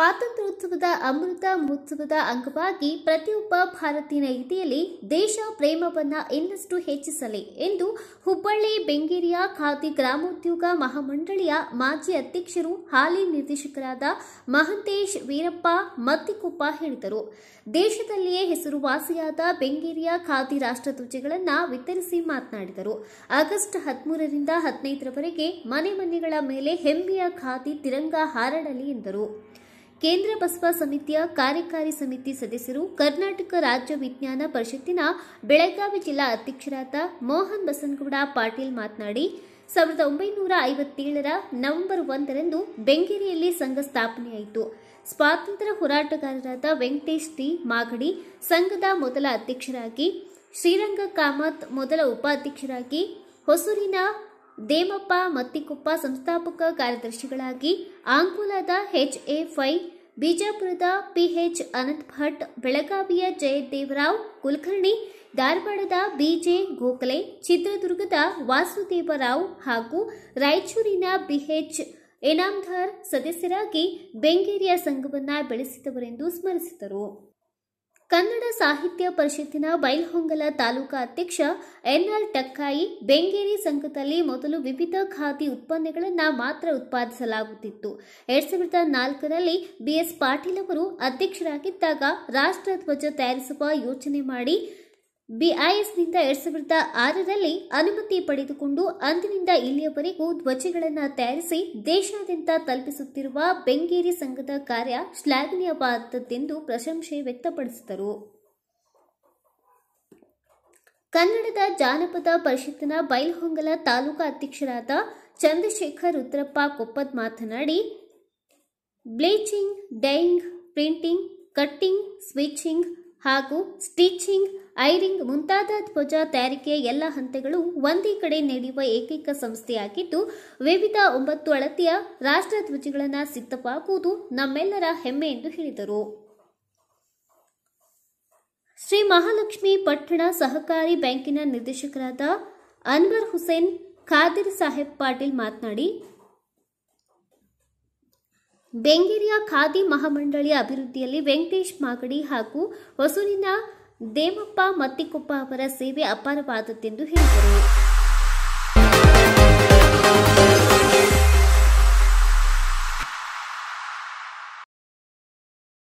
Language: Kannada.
ಸ್ವಾತಂತ್ರ್ಯೋತ್ಸವದ ಅಮೃತ ಮಹೋತ್ಸವದ ಅಂಗವಾಗಿ ಪ್ರತಿಯೊಬ್ಬ ಭಾರತೀಯನ ಇತಿಯಲ್ಲಿ ದೇಶ ಪ್ರೇಮವನ್ನು ಇನ್ನಷ್ಟು ಹೆಚ್ಚಿಸಲಿ ಎಂದು ಹುಬ್ಬಳ್ಳಿ ಬೆಂಗೇರಿಯ ಖಾದಿ ಗ್ರಾಮೋದ್ಯೋಗ ಮಹಾಮಂಡಳಿಯ ಮಾಜಿ ಅಧ್ಯಕ್ಷರು ಹಾಲಿ ನಿರ್ದೇಶಕರಾದ ಮಹಂತೇಶ್ ವೀರಪ್ಪ ಮತ್ತಿಕೊಪ್ಪ ಹೇಳಿದರು. ದೇಶದಲ್ಲಿಯೇ ಹೆಸರುವಾಸಿಯಾದ ಬೆಂಗೇರಿಯ ಖಾದಿ ರಾಷ್ಟ್ರಧ್ವಜಗಳನ್ನು ವಿತರಿಸಿ ಮಾತನಾಡಿದರು. ಆಗಸ್ಟ್ ಹದಿಮೂರರಿಂದ ಹದಿನೈದರವರೆಗೆ ಮನೆ ಮನೆಗಳ ಮೇಲೆ ಹೆಮ್ಮೆಯ ಖಾದಿ ತಿರಂಗ ಹಾರಡಲಿ ಎಂದರು. ಕೇಂದ್ರ ಬಸವ ಸಮಿತಿಯ ಕಾರ್ಯಕಾರಿ ಸಮಿತಿ ಸದಸ್ಯರು ಕರ್ನಾಟಕ ರಾಜ್ಯ ವಿಜ್ಞಾನ ಪರಿಷತ್ತಿನ ಬೆಳಗಾವಿ ಜಿಲ್ಲಾ ಅಧ್ಯಕ್ಷರಾದ ಮೋಹನ್ ಬಸನಗೌಡ ಪಾಟೀಲ್ ಮಾತನಾಡಿ, ಸಾವಿರದ ಒಂಬೈನೂರ ಐವತ್ತೇಳರ ನವೆಂಬರ್ ಒಂದರಂದು ಬೆಂಗೇರಿಯಲ್ಲಿ ಸಂಘ ಸ್ಥಾಪನೆಯಾಯಿತು. ಸ್ವಾತಂತ್ರ್ಯ ಹೋರಾಟಗಾರರಾದ ವೆಂಕಟೇಶ್ ಟಿ. ಮಾಗಡಿ ಸಂಘದ ಮೊದಲ ಅಧ್ಯಕ್ಷರಾಗಿ, ಶ್ರೀರಂಗ ಕಾಮತ್ ಮೊದಲ ಉಪಾಧ್ಯಕ್ಷರಾಗಿ, ಹೊಸೂರಿನ ದೇಮಪ್ಪ ಮತ್ತಿಕೊಪ್ಪ ಸಂಸ್ಥಾಪಕ ಕಾರ್ಯದರ್ಶಿಗಳಾಗಿ ಆಂಕೋಲಾದ ಎಚ್ ಎ ಫೈ, ಬಿಜಾಪುರದ ಪಿಎಚ್ ಅನಂತ್ ಭಟ್ ಬೆಳಗಾವಿಯ ಜಯದೇವರಾವ್ ಕುಲಕರ್ಣಿ, ಧಾರವಾಡದ ಬಿಜೆ ಗೋಖಲೆ, ಚಿತ್ರದುರ್ಗದ ವಾಸುದೇವರಾವ್ ಹಾಗೂ ರಾಯಚೂರಿನ ಬಿಎಚ್ ಇನಾಮ್ದಾರ್ ಸದಸ್ಯರಾಗಿ ಬೆಂಗೇರಿಯ ಸಂಘವನ್ನು ಬೆಳೆಸಿದವರೆಂದು ಸ್ಮರಿಸಿದರು. ಕನ್ನಡ ಸಾಹಿತ್ಯ ಪರಿಷತ್ತಿನ ಬೈಲ್ಹೊಂಗಲ ತಾಲೂಕಾ ಅಧ್ಯಕ್ಷ ಎನ್ಆರ್ ಟಕ್ಕಾಯಿ ಬೆಂಗೇರಿ ಸಂಘದಲ್ಲಿ ಮೊದಲು ವಿವಿಧ ಖಾದಿ ಉತ್ಪನ್ನಗಳನ್ನು ಮಾತ್ರ ಉತ್ಪಾದಿಸಲಾಗುತ್ತಿತ್ತು. ಎರಡ್ ಸಾವಿರದ ನಾಲ್ಕರಲ್ಲಿ ಬಿಎಸ್ ಪಾಟೀಲ್ ಅವರು ಅಧ್ಯಕ್ಷರಾಗಿದ್ದಾಗ ರಾಷ್ಟ್ರಧ್ವಜ ತಯಾರಿಸುವ ಯೋಚನೆ ಮಾಡಿ ಬಿಐಎಸ್ನಿಂದ ಎರಡ್ ಸಾವಿರದ ಆರರಲ್ಲಿ ಅನುಮತಿ ಪಡೆದುಕೊಂಡು ಅಂದಿನಿಂದ ಇಲ್ಲಿಯವರೆಗೂ ಧ್ವಜಗಳನ್ನು ತಯಾರಿಸಿ ದೇಶಾದ್ಯಂತ ತಲುಪಿಸುತ್ತಿರುವ ಬೆಂಗೇರಿ ಸಂಘದ ಕಾರ್ಯ ಶ್ಲಾಘನೀಯವಾದದ್ದೆಂದು ಪ್ರಶಂಸೆ ವ್ಯಕ್ತಪಡಿಸಿದರು. ಕನ್ನಡದ ಜಾನಪದ ಪರಿಷತ್ತಿನ ಬೈಲಹೊಂಗಲ ತಾಲೂಕಾ ಅಧ್ಯಕ್ಷರಾದ ಚಂದ್ರಶೇಖರ್ ರುದ್ರಪ್ಪ ಕೊಪ್ಪದ್ ಮಾತನಾಡಿ, bleaching, dyeing, printing, cutting, switching ಹಾಗೂ ಸ್ಟಿಚಿಂಗ್ ಐರಿಂಗ್ ಮುಂತಾದ ಧ್ವಜ ತಯಾರಿಕೆಯ ಎಲ್ಲ ಹಂತಗಳು ಒಂದೇ ಕಡೆ ನಡೆಯುವ ಏಕೈಕ ಸಂಸ್ಥೆಯಾಗಿದ್ದು, ವಿವಿಧ ಒಂಬತ್ತು ಅಳತೆಯ ರಾಷ್ಟ್ರಧ್ವಜಗಳನ್ನು ಸಿದ್ಧವಾಗುವುದು ನಮ್ಮೆಲ್ಲರ ಹೆಮ್ಮೆ ಎಂದು ಹೇಳಿದರು. ಶ್ರೀ ಮಹಾಲಕ್ಷ್ಮಿ ಪಟ್ಟಣ ಸಹಕಾರಿ ಬ್ಯಾಂಕಿನ ನಿರ್ದೇಶಕರಾದ ಅನ್ವರ್ ಹುಸೇನ್, ಖಾದಿರ್ ಸಾಹೇಬ್ ಪಾಟೀಲ್ ಮಾತನಾಡಿ, ಬೆಂಗೇರಿಯ ಖಾದಿ ಮಹಾಮಂಡಳಿಯ ಅಭಿವೃದ್ಧಿಯಲ್ಲಿ ವೆಂಕಟೇಶ್ ಮಾಗಡಿ ಹಾಗೂ ಹೊಸೂರಿನ ದೇಮಪ್ಪ ಮತ್ತಿಕೊಪ್ಪ ಅವರ ಸೇವೆ ಅಪಾರವಾದದ್ದೆಂದು ಹೇಳಿದರು.